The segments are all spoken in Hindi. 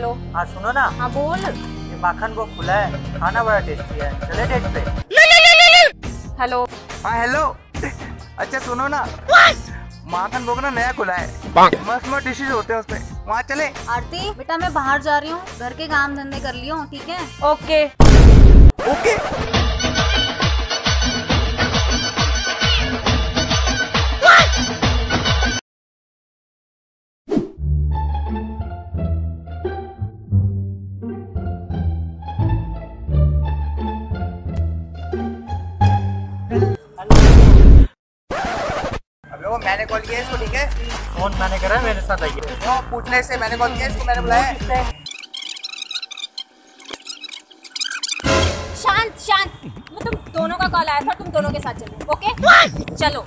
हेलो। हाँ सुनो ना। हाँ बोल। ये माखन को खुला है खाना बड़ा टेस्टी है। चले डेट पे। हेलो। हाँ हेलो। अच्छा सुनो ना। माखन भोग ना नया खुला है। मस्त मस्त डिशेज होते हैं उसमें। वहाँ चले। आरती बेटा मैं बाहर जा रही हूँ। घर के काम धंधे कर लियो ठीक है? ओके। ओके। मैंने कॉल किया इसको ठीक है? फ़ोन मैंने करा है, मेरे साथ आइए। तो पूछने से मैंने कॉल किया इसको मैंने बुलाया। शांत शांत। मैं तुम दोनों का कॉल आया था तुम दोनों के साथ चलो। ओके चलो।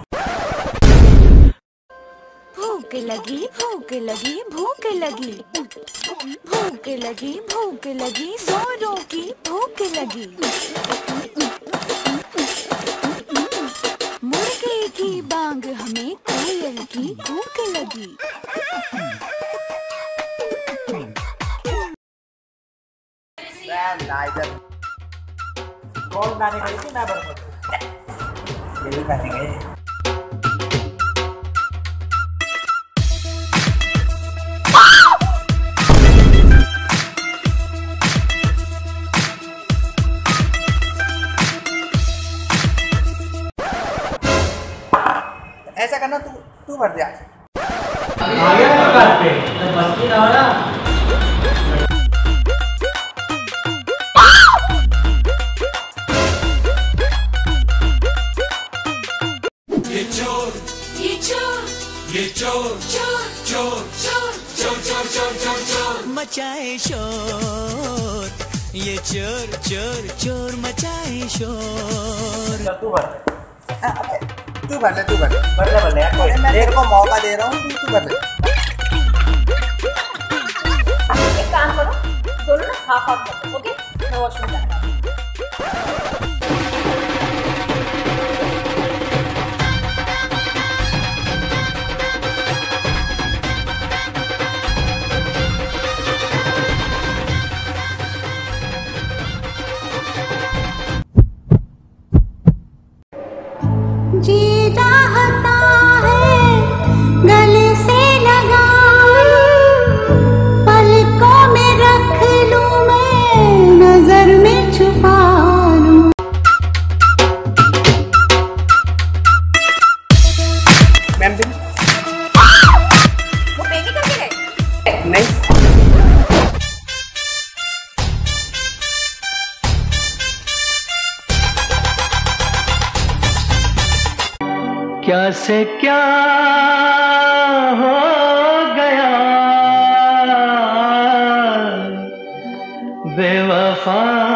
भूख लगी भूख लगी भूख लगी। भूख लगी भूख लगी, जोरों की भूख लगी। मुर्गे की बांग हमें कोयल की भूख लगी। कॉल मैंने करी थी? मैं बड़ा ये भी ऐसा करना तू तू भर दे आज ना हो ना मचाए शोर ये चोर चोर चोर मचाए शोर। तू भर ले, तू भर ले। भर ले भर ले यार मैं तेरे को मौका दे रहा हूँ, तू तू भर ले। एक काम करो, दोनों हाफ़ हाफ़ कर ओके मैं वॉशरूम जाता हूँ। क्या से क्या हो गया? बेवफा